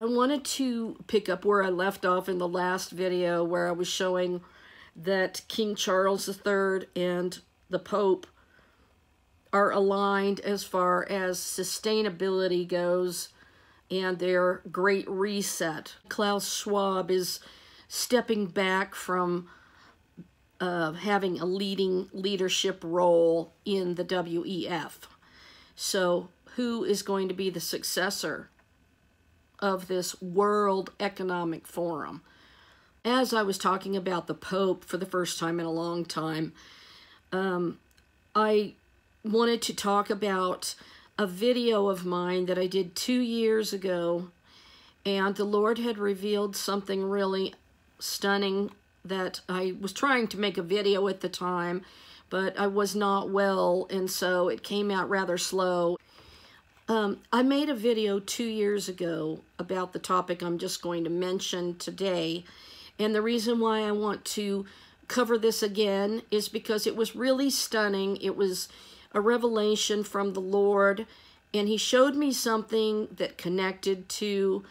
I wanted to pick up where I left off in the last video where I was showing that King Charles III and the Pope are aligned as far as sustainability goes and their great reset. Klaus Schwab is stepping back from uh, having a leading leadership role in the WEF. So who is going to be the successor of this World Economic Forum. As I was talking about the Pope for the first time in a long time, um, I wanted to talk about a video of mine that I did two years ago, and the Lord had revealed something really stunning that I was trying to make a video at the time, but I was not well, and so it came out rather slow. Um, I made a video two years ago about the topic I'm just going to mention today. And the reason why I want to cover this again is because it was really stunning. It was a revelation from the Lord. And he showed me something that connected to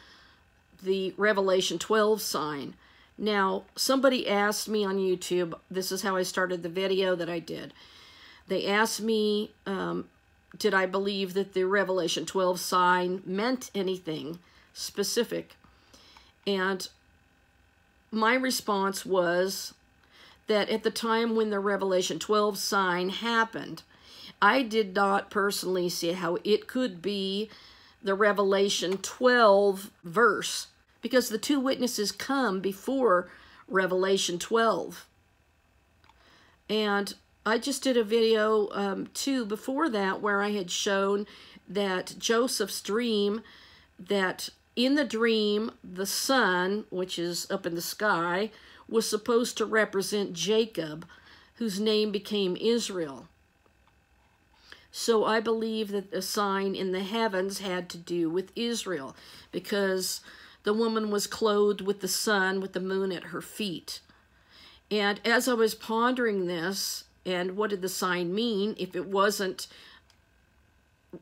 the Revelation 12 sign. Now, somebody asked me on YouTube, this is how I started the video that I did. They asked me um, did I believe that the Revelation 12 sign meant anything specific. And my response was that at the time when the Revelation 12 sign happened, I did not personally see how it could be the Revelation 12 verse because the two witnesses come before Revelation 12. And I just did a video um, too before that where I had shown that Joseph's dream, that in the dream, the sun, which is up in the sky, was supposed to represent Jacob, whose name became Israel. So I believe that the sign in the heavens had to do with Israel because the woman was clothed with the sun, with the moon at her feet. And as I was pondering this, and what did the sign mean if it wasn't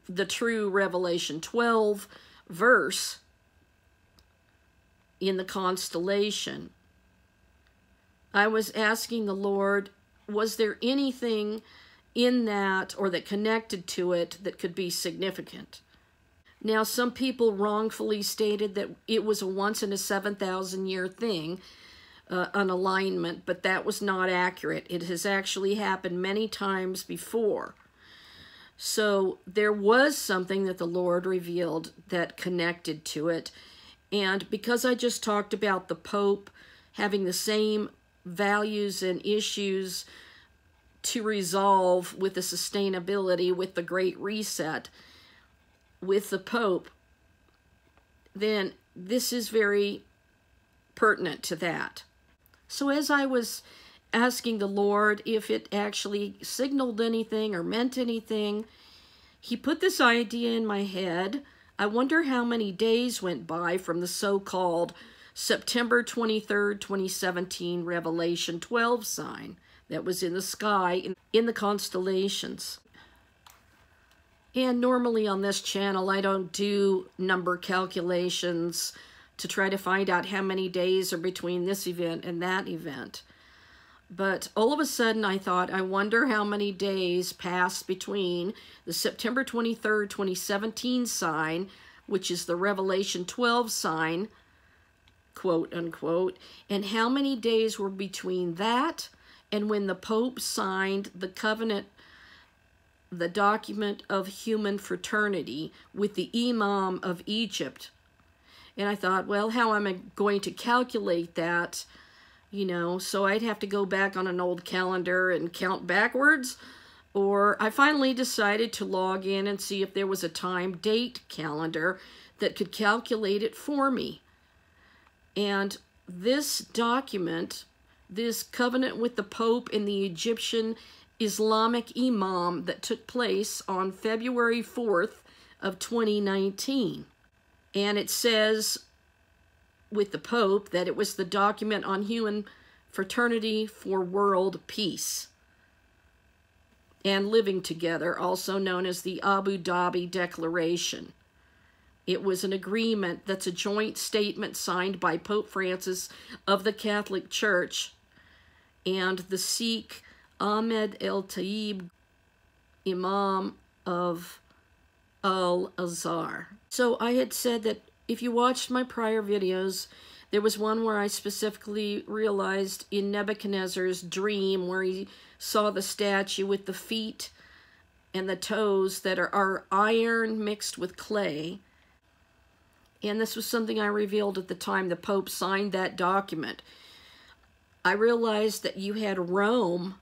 the true Revelation 12 verse in the constellation? I was asking the Lord, was there anything in that or that connected to it that could be significant? Now, some people wrongfully stated that it was a once in a 7,000 year thing, uh, an alignment, but that was not accurate. It has actually happened many times before. So there was something that the Lord revealed that connected to it. And because I just talked about the Pope having the same values and issues to resolve with the sustainability, with the Great Reset, with the Pope, then this is very pertinent to that. So as I was asking the Lord if it actually signaled anything or meant anything, he put this idea in my head. I wonder how many days went by from the so-called September 23rd, 2017 Revelation 12 sign that was in the sky in the constellations. And normally on this channel, I don't do number calculations to try to find out how many days are between this event and that event. But all of a sudden, I thought, I wonder how many days passed between the September 23rd, 2017 sign, which is the Revelation 12 sign, quote unquote, and how many days were between that and when the Pope signed the covenant, the document of human fraternity with the Imam of Egypt and I thought, well, how am I going to calculate that? You know, so I'd have to go back on an old calendar and count backwards. Or I finally decided to log in and see if there was a time date calendar that could calculate it for me. And this document, this covenant with the Pope and the Egyptian Islamic Imam that took place on February 4th of 2019. And it says with the Pope that it was the document on human fraternity for world peace and living together, also known as the Abu Dhabi Declaration. It was an agreement that's a joint statement signed by Pope Francis of the Catholic Church and the Sheikh Ahmed El Taib, Imam of Al Azhar. So I had said that if you watched my prior videos, there was one where I specifically realized in Nebuchadnezzar's dream where he saw the statue with the feet and the toes that are, are iron mixed with clay. And this was something I revealed at the time the Pope signed that document. I realized that you had Rome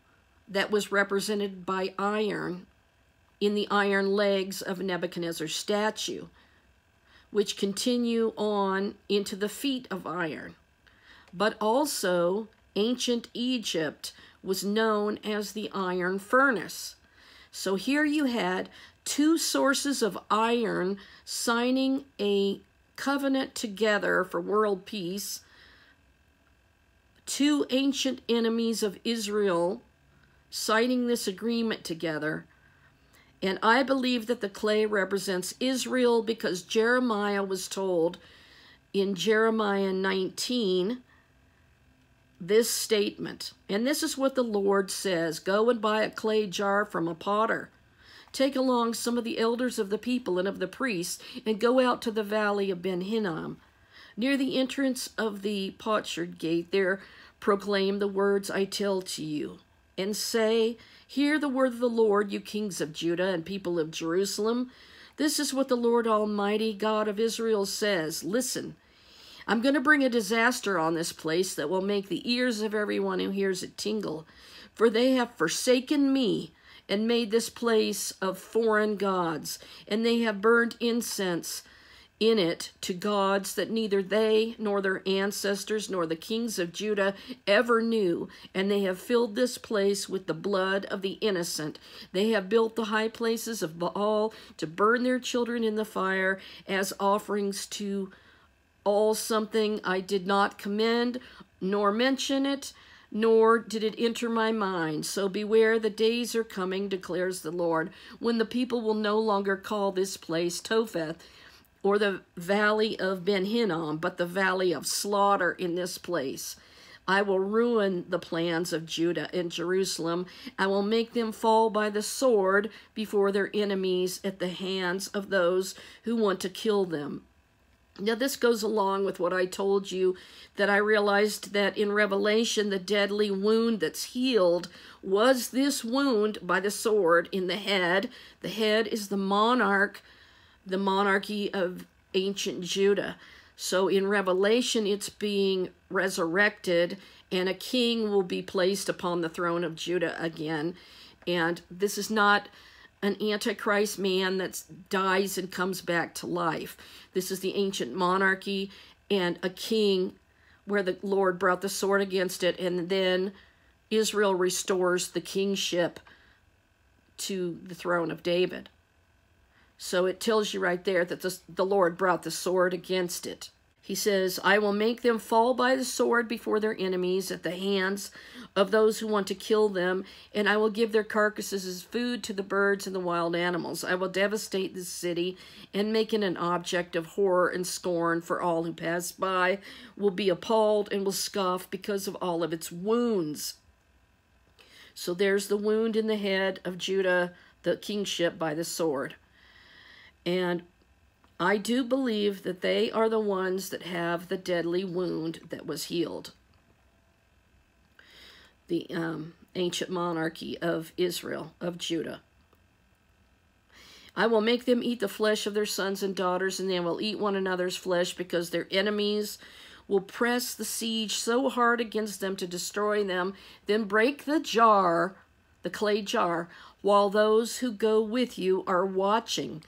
that was represented by iron in the iron legs of Nebuchadnezzar's statue, which continue on into the feet of iron. But also, ancient Egypt was known as the iron furnace. So here you had two sources of iron signing a covenant together for world peace, two ancient enemies of Israel signing this agreement together. And I believe that the clay represents Israel because Jeremiah was told in Jeremiah 19 this statement. And this is what the Lord says Go and buy a clay jar from a potter. Take along some of the elders of the people and of the priests, and go out to the valley of Ben Hinnom. Near the entrance of the potsherd gate, there proclaim the words I tell to you, and say, Hear the word of the Lord, you kings of Judah and people of Jerusalem. This is what the Lord Almighty, God of Israel, says Listen, I'm going to bring a disaster on this place that will make the ears of everyone who hears it tingle, for they have forsaken me and made this place of foreign gods, and they have burned incense in it to gods that neither they nor their ancestors nor the kings of Judah ever knew, and they have filled this place with the blood of the innocent. They have built the high places of Baal to burn their children in the fire as offerings to Baal something I did not commend nor mention it, nor did it enter my mind. So beware, the days are coming, declares the Lord, when the people will no longer call this place Topheth, or the valley of Ben Hinnom, but the valley of slaughter in this place. I will ruin the plans of Judah and Jerusalem. I will make them fall by the sword before their enemies at the hands of those who want to kill them. Now, this goes along with what I told you that I realized that in Revelation, the deadly wound that's healed was this wound by the sword in the head. The head is the monarch the monarchy of ancient Judah. So in Revelation, it's being resurrected, and a king will be placed upon the throne of Judah again. And this is not an antichrist man that dies and comes back to life. This is the ancient monarchy and a king where the Lord brought the sword against it, and then Israel restores the kingship to the throne of David. So it tells you right there that the, the Lord brought the sword against it. He says, I will make them fall by the sword before their enemies at the hands of those who want to kill them, and I will give their carcasses as food to the birds and the wild animals. I will devastate this city and make it an object of horror and scorn for all who pass by, will be appalled and will scoff because of all of its wounds. So there's the wound in the head of Judah, the kingship by the sword. And I do believe that they are the ones that have the deadly wound that was healed. The um, ancient monarchy of Israel, of Judah. I will make them eat the flesh of their sons and daughters, and they will eat one another's flesh, because their enemies will press the siege so hard against them to destroy them, then break the jar, the clay jar, while those who go with you are watching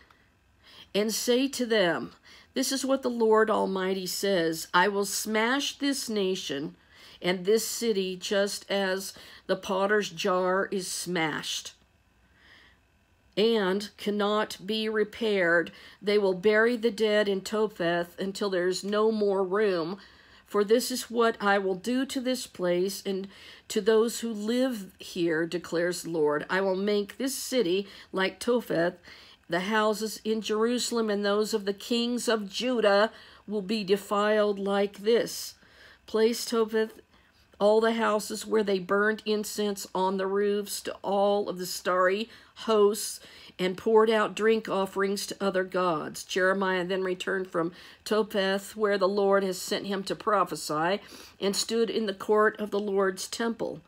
and say to them, This is what the Lord Almighty says I will smash this nation and this city just as the potter's jar is smashed and cannot be repaired. They will bury the dead in Topheth until there is no more room. For this is what I will do to this place and to those who live here, declares the Lord. I will make this city like Topheth the houses in Jerusalem and those of the kings of Judah will be defiled like this. Place Topheth all the houses where they burned incense on the roofs to all of the starry hosts and poured out drink offerings to other gods. Jeremiah then returned from Topheth, where the Lord has sent him to prophesy, and stood in the court of the Lord's temple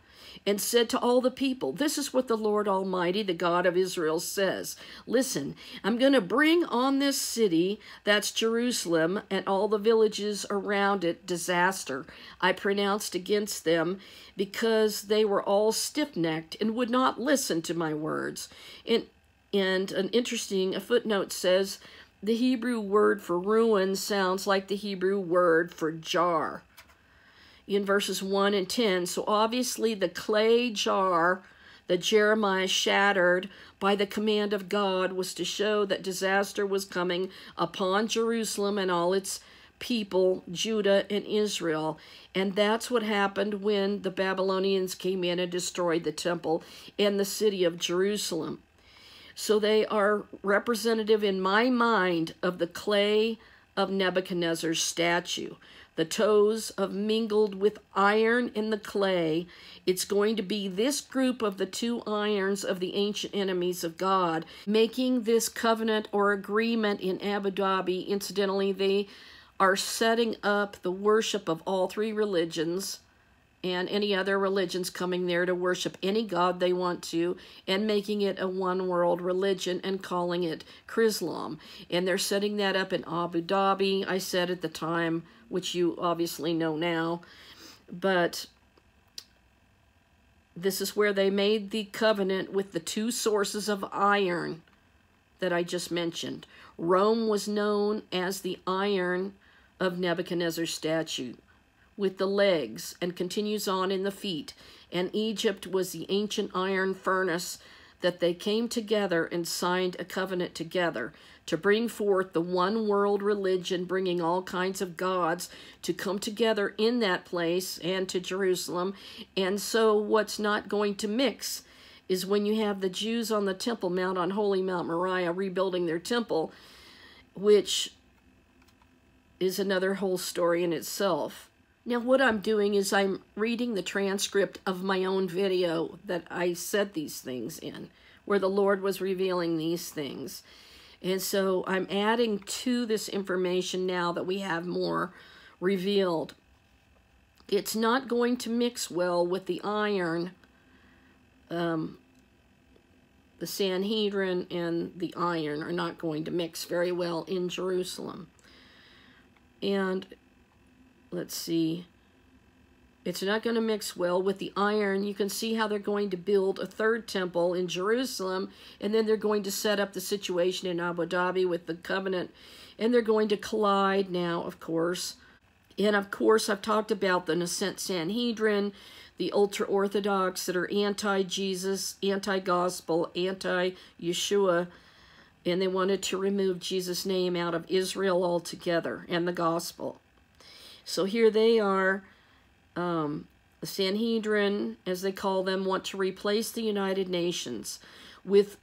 and said to all the people, This is what the Lord Almighty, the God of Israel, says. Listen, I'm going to bring on this city, that's Jerusalem, and all the villages around it, disaster. I pronounced against them because they were all stiff necked and would not listen to my words. And, and an interesting a footnote says, the Hebrew word for ruin sounds like the Hebrew word for jar in verses 1 and 10. So obviously, the clay jar that Jeremiah shattered by the command of God was to show that disaster was coming upon Jerusalem and all its people, Judah and Israel. And that's what happened when the Babylonians came in and destroyed the temple and the city of Jerusalem. So they are representative in my mind of the clay of Nebuchadnezzar's statue the toes of mingled with iron in the clay. It's going to be this group of the two irons of the ancient enemies of God making this covenant or agreement in Abu Dhabi. Incidentally, they are setting up the worship of all three religions and any other religions coming there to worship any god they want to and making it a one world religion and calling it Chrislam. And they're setting that up in Abu Dhabi, I said at the time, which you obviously know now. But this is where they made the covenant with the two sources of iron that I just mentioned. Rome was known as the iron of Nebuchadnezzar's statue with the legs and continues on in the feet. And Egypt was the ancient iron furnace that they came together and signed a covenant together to bring forth the one world religion, bringing all kinds of gods to come together in that place and to Jerusalem. And so, what's not going to mix is when you have the Jews on the Temple Mount, on Holy Mount Moriah, rebuilding their temple, which is another whole story in itself. Now what I'm doing is I'm reading the transcript of my own video that I said these things in, where the Lord was revealing these things. And so I'm adding to this information now that we have more revealed. It's not going to mix well with the iron, um, the Sanhedrin and the iron are not going to mix very well in Jerusalem. And let's see, it's not going to mix well with the iron. You can see how they're going to build a third temple in Jerusalem, and then they're going to set up the situation in Abu Dhabi with the covenant, and they're going to collide now, of course. And of course, I've talked about the Nascent Sanhedrin, the ultra-Orthodox that are anti-Jesus, anti-gospel, anti-Yeshua, and they wanted to remove Jesus' name out of Israel altogether and the gospel. So here they are. Um, the Sanhedrin, as they call them, want to replace the United Nations with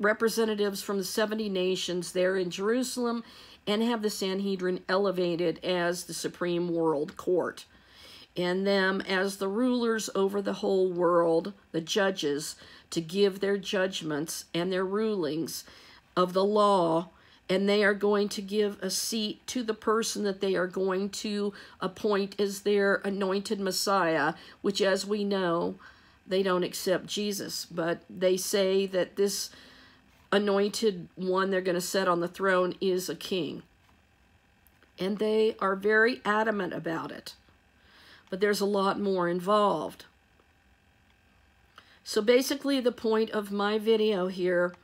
representatives from the 70 nations there in Jerusalem and have the Sanhedrin elevated as the supreme world court and them as the rulers over the whole world, the judges, to give their judgments and their rulings of the law and they are going to give a seat to the person that they are going to appoint as their anointed Messiah, which, as we know, they don't accept Jesus, but they say that this anointed one they're going to set on the throne is a king. And they are very adamant about it. But there's a lot more involved. So basically the point of my video here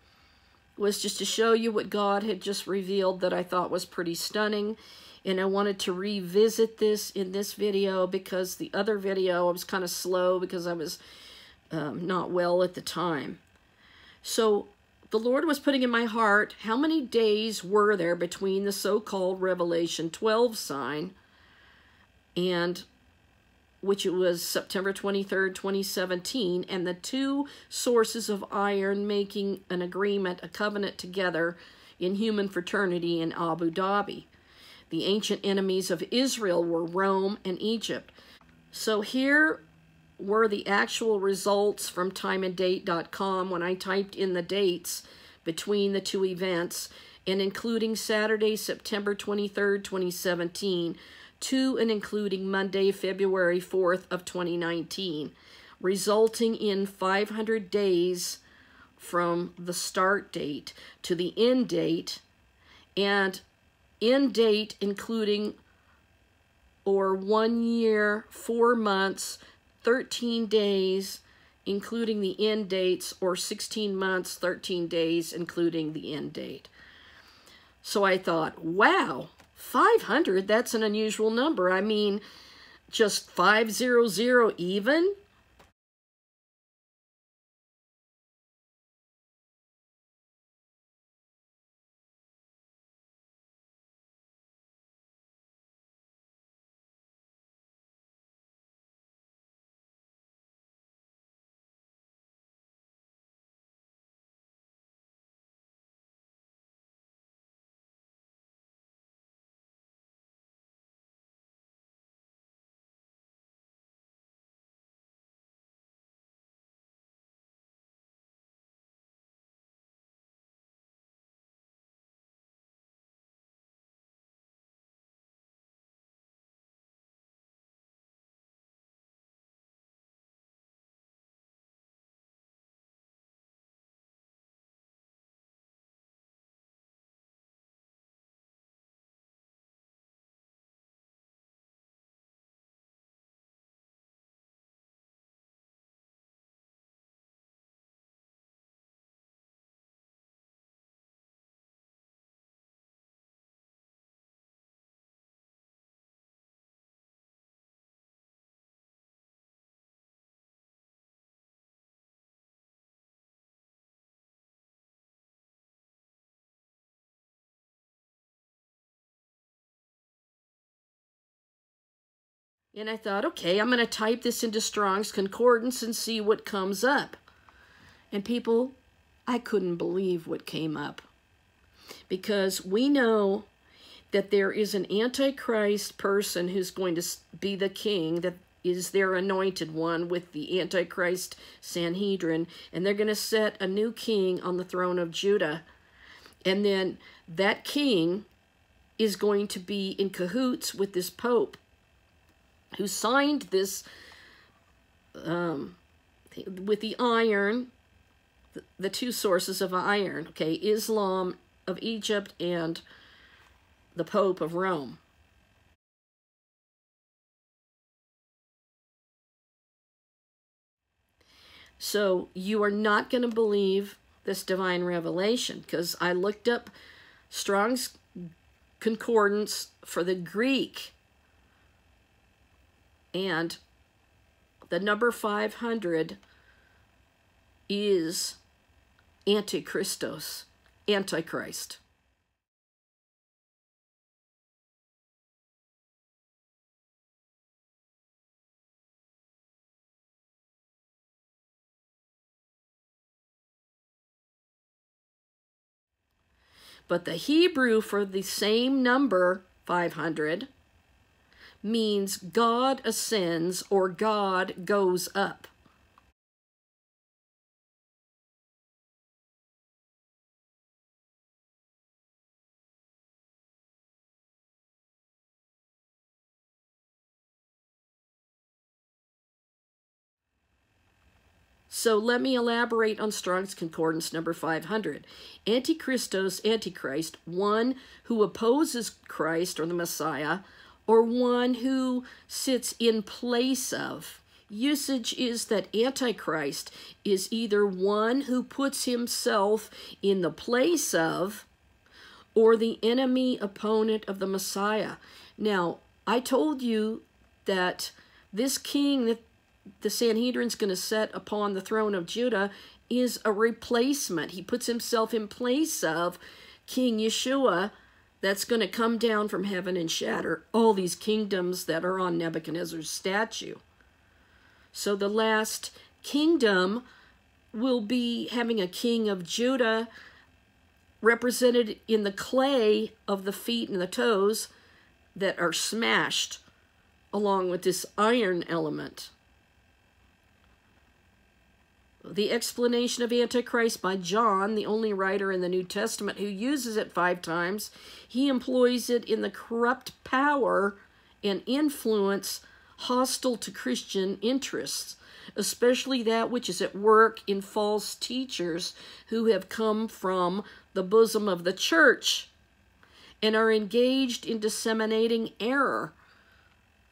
was just to show you what God had just revealed that I thought was pretty stunning. And I wanted to revisit this in this video because the other video I was kind of slow because I was um, not well at the time. So the Lord was putting in my heart, how many days were there between the so-called Revelation 12 sign and which it was September 23rd, 2017, and the two sources of iron making an agreement, a covenant together in human fraternity in Abu Dhabi. The ancient enemies of Israel were Rome and Egypt. So here were the actual results from timeanddate.com when I typed in the dates between the two events and including Saturday, September 23rd, 2017, to and including Monday, February 4th of 2019, resulting in 500 days from the start date to the end date and end date including or one year, four months, 13 days, including the end dates, or 16 months, 13 days, including the end date. So I thought, wow, 500, that's an unusual number. I mean, just 500 even? And I thought, okay, I'm going to type this into Strong's Concordance and see what comes up. And people, I couldn't believe what came up. Because we know that there is an antichrist person who's going to be the king, that is their anointed one with the antichrist Sanhedrin, and they're going to set a new king on the throne of Judah. And then that king is going to be in cahoots with this pope who signed this um, with the iron, the, the two sources of iron, okay, Islam of Egypt and the Pope of Rome. So you are not going to believe this divine revelation because I looked up Strong's concordance for the Greek and the number 500 is Antichristos, Antichrist. But the Hebrew for the same number, 500, means God ascends or God goes up. So let me elaborate on Strong's Concordance number 500. Antichristos, Antichrist, one who opposes Christ or the Messiah, or one who sits in place of. Usage is that Antichrist is either one who puts himself in the place of or the enemy opponent of the Messiah. Now, I told you that this king that the Sanhedrin's going to set upon the throne of Judah is a replacement. He puts himself in place of King Yeshua, that's going to come down from heaven and shatter all these kingdoms that are on Nebuchadnezzar's statue. So the last kingdom will be having a king of Judah represented in the clay of the feet and the toes that are smashed along with this iron element. The explanation of Antichrist by John, the only writer in the New Testament who uses it five times, he employs it in the corrupt power and influence hostile to Christian interests, especially that which is at work in false teachers who have come from the bosom of the church and are engaged in disseminating error.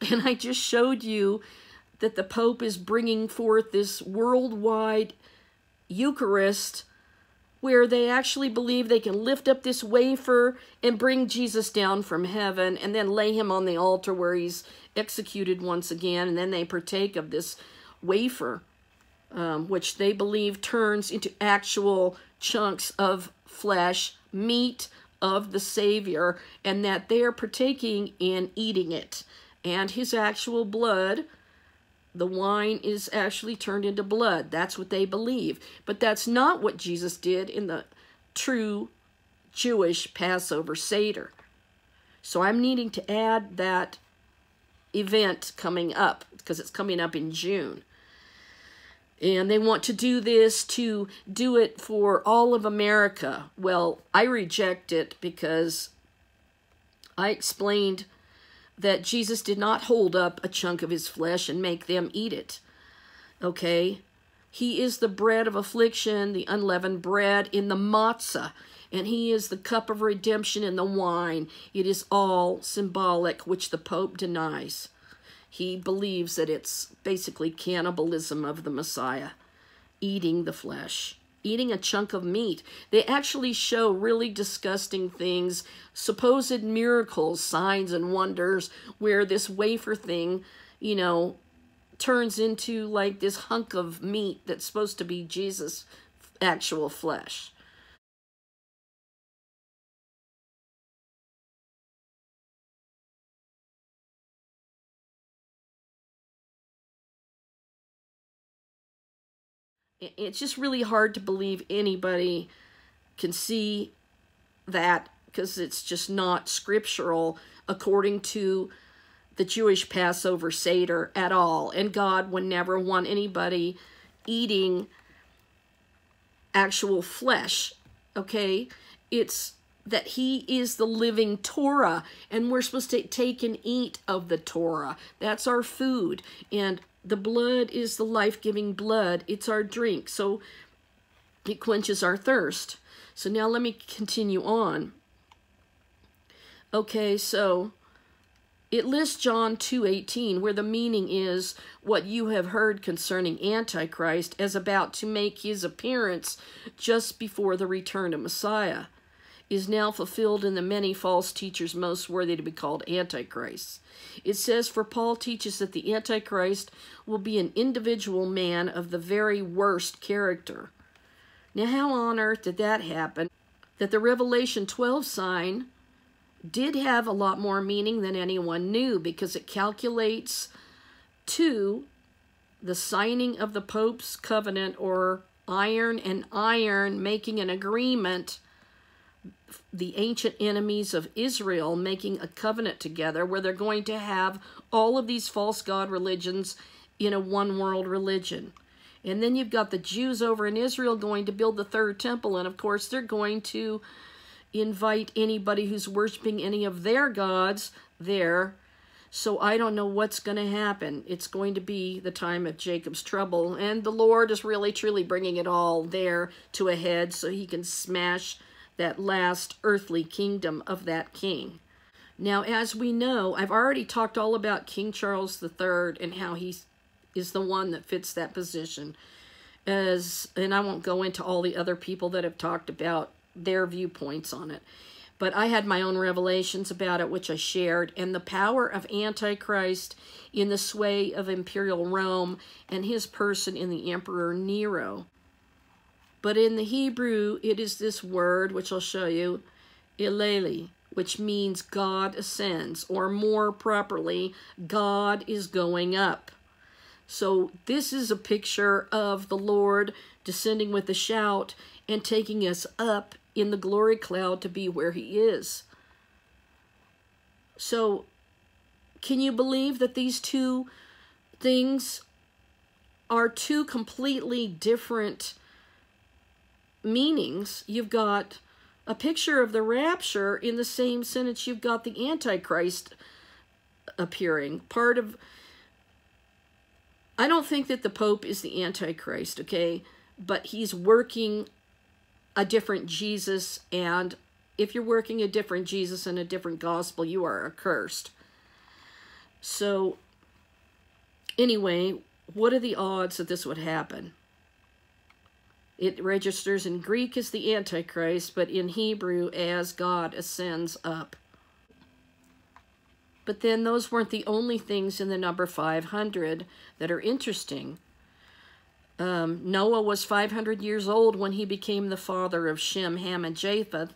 And I just showed you that the Pope is bringing forth this worldwide Eucharist where they actually believe they can lift up this wafer and bring Jesus down from heaven and then lay him on the altar where he's executed once again. And then they partake of this wafer, um, which they believe turns into actual chunks of flesh, meat of the Savior, and that they are partaking in eating it. And his actual blood the wine is actually turned into blood. That's what they believe. But that's not what Jesus did in the true Jewish Passover Seder. So I'm needing to add that event coming up because it's coming up in June. And they want to do this to do it for all of America. Well, I reject it because I explained that Jesus did not hold up a chunk of his flesh and make them eat it. Okay? He is the bread of affliction, the unleavened bread in the matzah, and he is the cup of redemption in the wine. It is all symbolic, which the Pope denies. He believes that it's basically cannibalism of the Messiah, eating the flesh eating a chunk of meat. They actually show really disgusting things, supposed miracles, signs, and wonders, where this wafer thing, you know, turns into like this hunk of meat that's supposed to be Jesus' actual flesh. It's just really hard to believe anybody can see that because it's just not scriptural according to the Jewish Passover Seder at all. And God would never want anybody eating actual flesh, okay? It's that he is the living Torah and we're supposed to take and eat of the Torah. That's our food. And the blood is the life-giving blood. It's our drink. So it quenches our thirst. So now let me continue on. Okay, so it lists John 2.18 where the meaning is what you have heard concerning Antichrist as about to make his appearance just before the return of Messiah is now fulfilled in the many false teachers most worthy to be called Antichrist. It says, For Paul teaches that the Antichrist will be an individual man of the very worst character. Now, how on earth did that happen? That the Revelation 12 sign did have a lot more meaning than anyone knew because it calculates to the signing of the Pope's covenant or iron and iron making an agreement the ancient enemies of Israel making a covenant together where they're going to have all of these false god religions in a one world religion. And then you've got the Jews over in Israel going to build the third temple. And of course, they're going to invite anybody who's worshiping any of their gods there. So I don't know what's going to happen. It's going to be the time of Jacob's trouble. And the Lord is really, truly bringing it all there to a head so he can smash that last earthly kingdom of that king. Now, as we know, I've already talked all about King Charles III and how he is the one that fits that position. As and I won't go into all the other people that have talked about their viewpoints on it. But I had my own revelations about it, which I shared, and the power of Antichrist in the sway of imperial Rome and his person in the Emperor Nero. But in the Hebrew, it is this word, which I'll show you, Ileli, which means God ascends, or more properly, God is going up. So this is a picture of the Lord descending with a shout and taking us up in the glory cloud to be where he is. So can you believe that these two things are two completely different meanings? You've got a picture of the rapture in the same sentence you've got the Antichrist appearing. Part of I don't think that the Pope is the Antichrist, okay? But he's working a different Jesus, and if you're working a different Jesus and a different gospel, you are accursed. So, anyway, what are the odds that this would happen? It registers in Greek as the Antichrist, but in Hebrew as God ascends up. But then those weren't the only things in the number 500 that are interesting. Um, Noah was 500 years old when he became the father of Shem, Ham, and Japheth.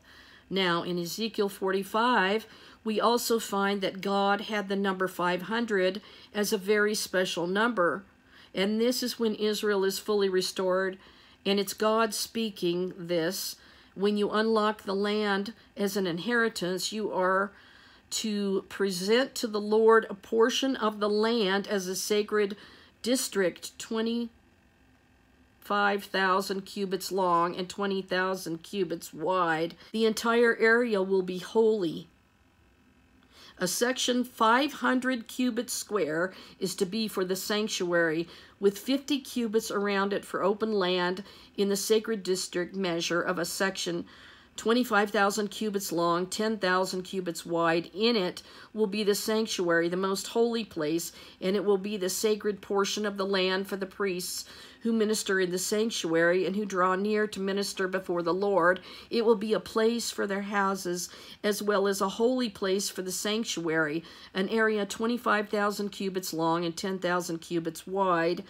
Now, in Ezekiel 45, we also find that God had the number 500 as a very special number. And this is when Israel is fully restored. And it's God speaking this. When you unlock the land as an inheritance, you are to present to the Lord a portion of the land as a sacred district, 25,000 cubits long and 20,000 cubits wide. The entire area will be holy. A section 500 cubits square is to be for the sanctuary, with 50 cubits around it for open land in the sacred district measure of a section 25,000 cubits long, 10,000 cubits wide. In it will be the sanctuary, the most holy place, and it will be the sacred portion of the land for the priests who minister in the sanctuary and who draw near to minister before the Lord. It will be a place for their houses as well as a holy place for the sanctuary, an area 25,000 cubits long and 10,000 cubits wide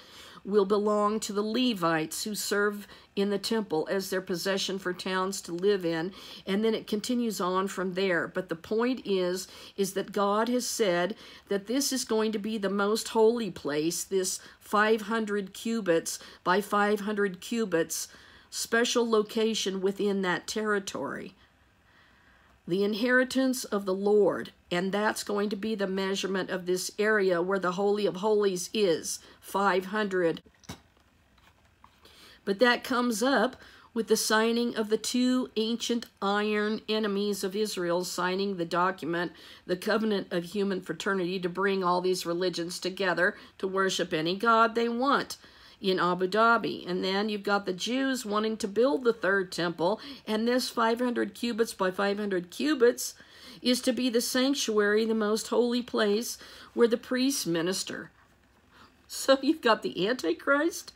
will belong to the Levites who serve in the temple as their possession for towns to live in and then it continues on from there. But the point is is that God has said that this is going to be the most holy place this 500 cubits by 500 cubits special location within that territory the inheritance of the Lord, and that's going to be the measurement of this area where the Holy of Holies is, 500. But that comes up with the signing of the two ancient iron enemies of Israel signing the document, the covenant of human fraternity, to bring all these religions together to worship any god they want in Abu Dhabi. And then you've got the Jews wanting to build the third temple, and this 500 cubits by 500 cubits is to be the sanctuary, the most holy place where the priests minister. So you've got the Antichrist,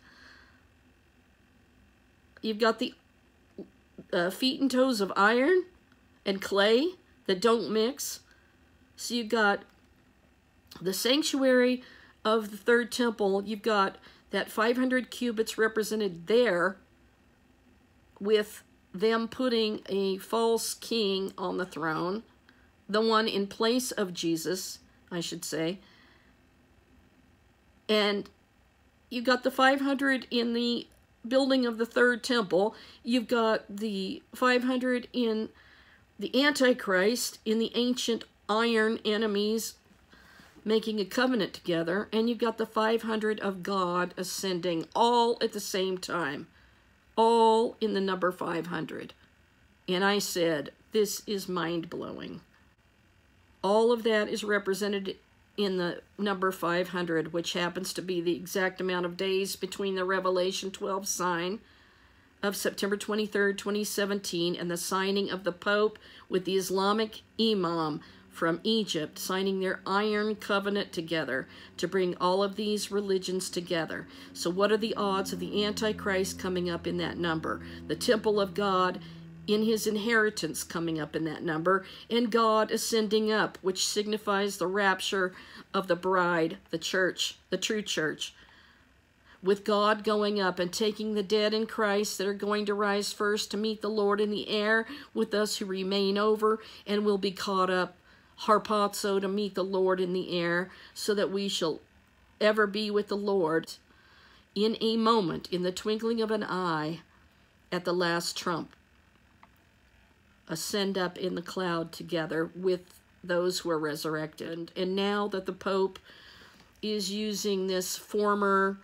you've got the uh, feet and toes of iron and clay that don't mix. So you've got the sanctuary of the third temple, you've got that 500 cubits represented there with them putting a false king on the throne, the one in place of Jesus, I should say. And you've got the 500 in the building of the third temple. You've got the 500 in the Antichrist, in the ancient iron enemies making a covenant together, and you've got the 500 of God ascending all at the same time, all in the number 500. And I said, this is mind-blowing. All of that is represented in the number 500, which happens to be the exact amount of days between the Revelation 12 sign of September 23, 2017, and the signing of the Pope with the Islamic Imam from Egypt, signing their iron covenant together to bring all of these religions together. So, what are the odds of the Antichrist coming up in that number? The temple of God in his inheritance coming up in that number, and God ascending up, which signifies the rapture of the bride, the church, the true church. With God going up and taking the dead in Christ that are going to rise first to meet the Lord in the air, with us who remain over and will be caught up harpazo to meet the Lord in the air, so that we shall ever be with the Lord in a moment, in the twinkling of an eye, at the last trump. Ascend up in the cloud together with those who are resurrected. And, and now that the Pope is using this former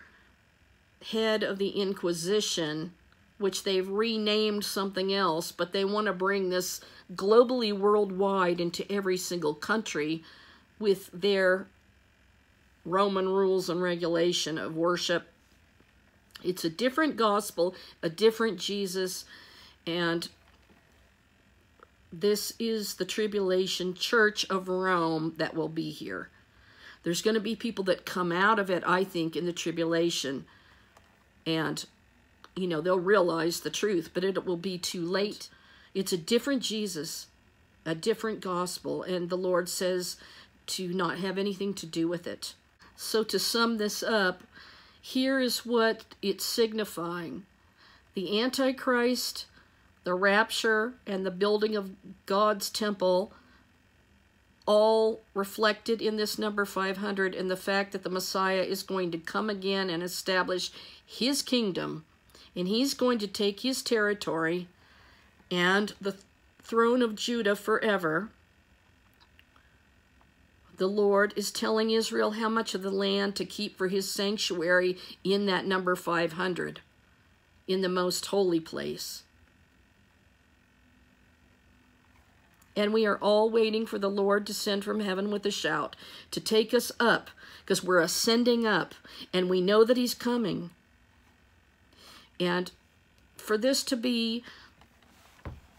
head of the Inquisition, which they've renamed something else, but they want to bring this globally worldwide into every single country with their Roman rules and regulation of worship. It's a different gospel, a different Jesus, and this is the tribulation church of Rome that will be here. There's going to be people that come out of it, I think, in the tribulation. And, you know, they'll realize the truth, but it will be too late. It's a different Jesus, a different gospel, and the Lord says to not have anything to do with it. So to sum this up, here is what it's signifying. The Antichrist, the rapture, and the building of God's temple all reflected in this number 500 and the fact that the Messiah is going to come again and establish his kingdom and he's going to take his territory and the throne of Judah forever. The Lord is telling Israel how much of the land to keep for his sanctuary in that number 500, in the most holy place. And we are all waiting for the Lord to send from heaven with a shout to take us up because we're ascending up and we know that he's coming. And for this to be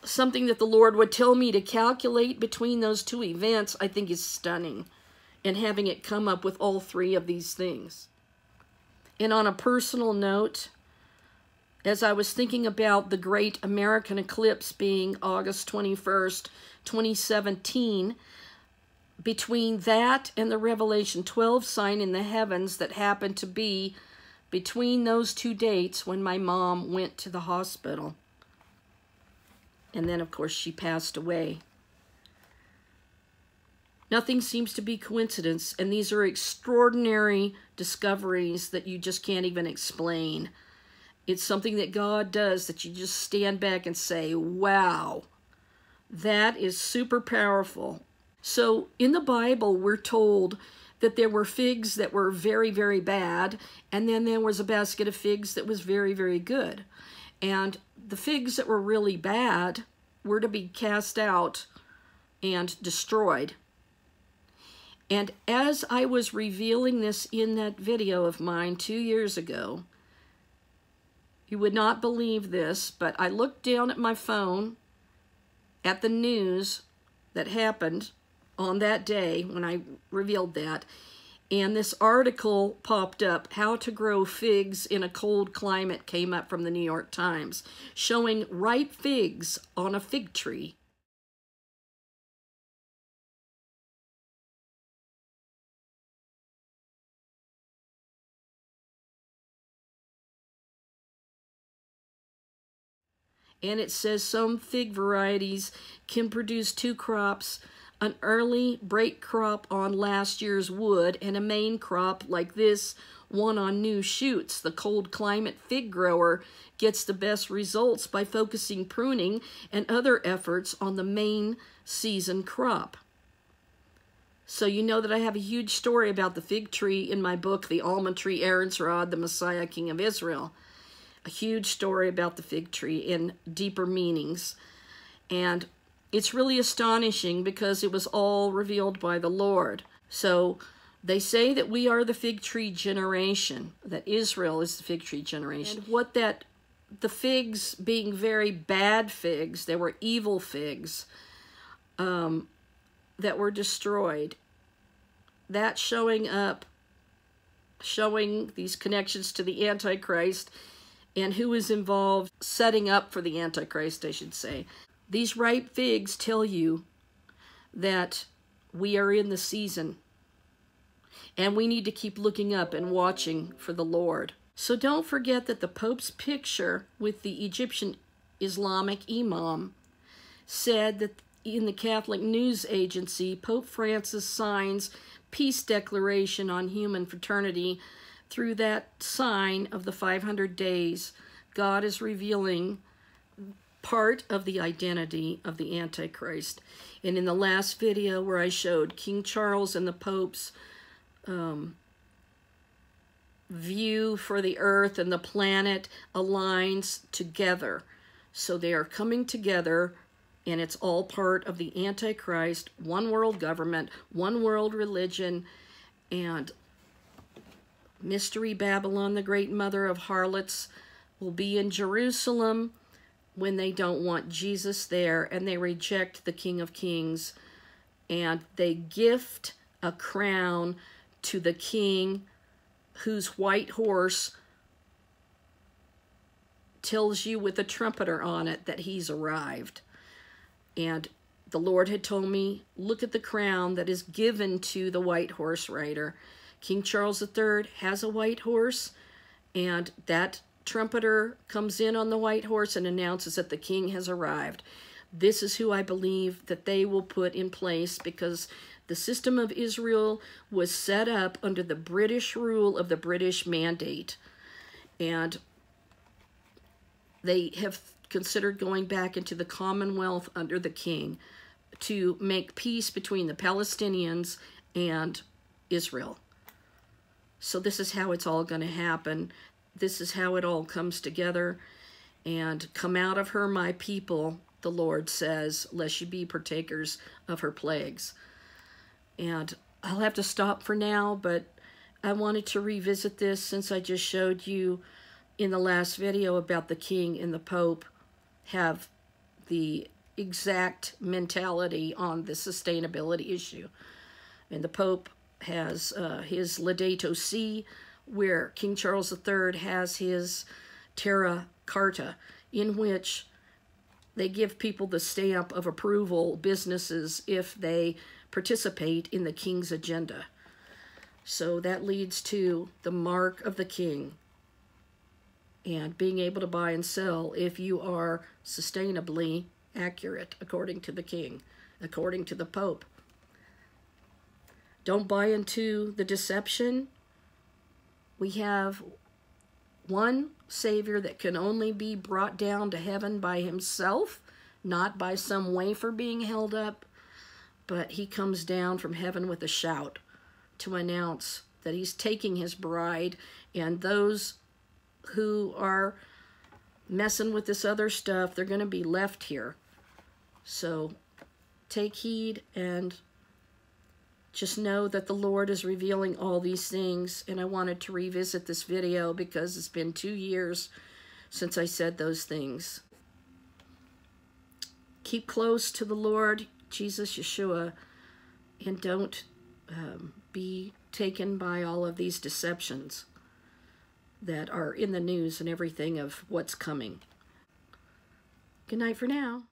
something that the Lord would tell me to calculate between those two events, I think is stunning. And having it come up with all three of these things. And on a personal note, as I was thinking about the great American eclipse being August 21st, 2017, between that and the Revelation 12 sign in the heavens that happened to be between those two dates when my mom went to the hospital. And then, of course, she passed away. Nothing seems to be coincidence, and these are extraordinary discoveries that you just can't even explain. It's something that God does that you just stand back and say, wow, that is super powerful. So in the Bible, we're told that there were figs that were very, very bad, and then there was a basket of figs that was very, very good. And the figs that were really bad were to be cast out and destroyed. And as I was revealing this in that video of mine two years ago, you would not believe this, but I looked down at my phone at the news that happened on that day when I revealed that, and this article popped up, How to Grow Figs in a Cold Climate, came up from the New York Times, showing ripe figs on a fig tree. and it says some fig varieties can produce two crops, an early break crop on last year's wood and a main crop like this one on new shoots. The cold climate fig grower gets the best results by focusing pruning and other efforts on the main season crop. So you know that I have a huge story about the fig tree in my book, The Almond Tree, Aaron's Rod, The Messiah, King of Israel a huge story about the fig tree in deeper meanings. And it's really astonishing because it was all revealed by the Lord. So they say that we are the fig tree generation, that Israel is the fig tree generation. And what that, the figs being very bad figs, they were evil figs um, that were destroyed. That showing up, showing these connections to the Antichrist and who is involved setting up for the Antichrist, I should say. These ripe figs tell you that we are in the season and we need to keep looking up and watching for the Lord. So don't forget that the Pope's picture with the Egyptian Islamic imam said that in the Catholic news agency, Pope Francis signs peace declaration on human fraternity through that sign of the 500 days. God is revealing part of the identity of the Antichrist. And in the last video where I showed King Charles and the Pope's um, view for the earth and the planet aligns together. So they are coming together and it's all part of the Antichrist, one world government, one world religion, and Mystery Babylon, the great mother of harlots, will be in Jerusalem when they don't want Jesus there and they reject the King of Kings and they gift a crown to the king whose white horse tells you with a trumpeter on it that he's arrived. And the Lord had told me, look at the crown that is given to the white horse rider. King Charles III has a white horse, and that trumpeter comes in on the white horse and announces that the king has arrived. This is who I believe that they will put in place because the system of Israel was set up under the British rule of the British Mandate. And they have considered going back into the Commonwealth under the king to make peace between the Palestinians and Israel. So this is how it's all going to happen. This is how it all comes together. And come out of her, my people, the Lord says, lest you be partakers of her plagues. And I'll have to stop for now, but I wanted to revisit this since I just showed you in the last video about the king and the pope have the exact mentality on the sustainability issue. And the pope has uh, his Laudato Si, where King Charles III has his Terra Carta, in which they give people the stamp of approval, businesses, if they participate in the king's agenda. So that leads to the mark of the king and being able to buy and sell if you are sustainably accurate according to the king, according to the pope. Don't buy into the deception. We have one Savior that can only be brought down to heaven by himself, not by some wafer being held up but he comes down from heaven with a shout to announce that he's taking his bride and those who are messing with this other stuff, they're going to be left here. So take heed and just know that the Lord is revealing all these things. And I wanted to revisit this video because it's been two years since I said those things. Keep close to the Lord. Jesus, Yeshua, and don't um, be taken by all of these deceptions that are in the news and everything of what's coming. Good night for now.